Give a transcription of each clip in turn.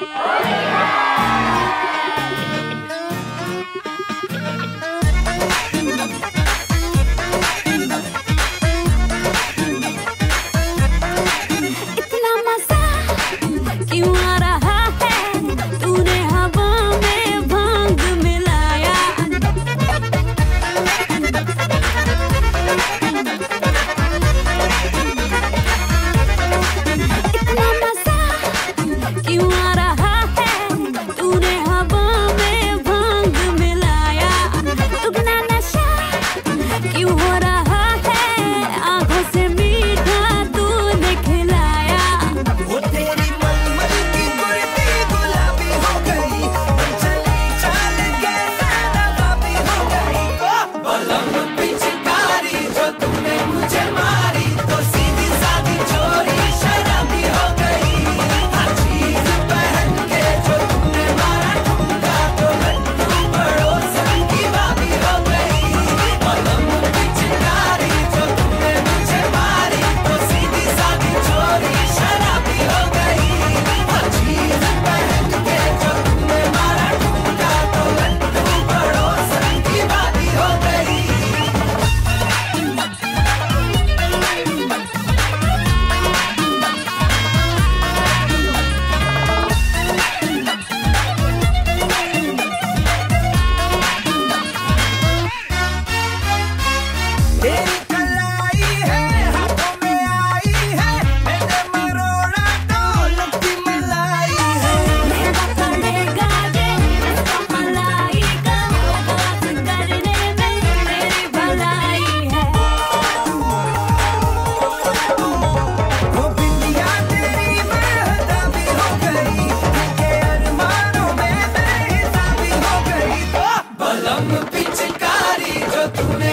Hooray! you want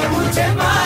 不见吗？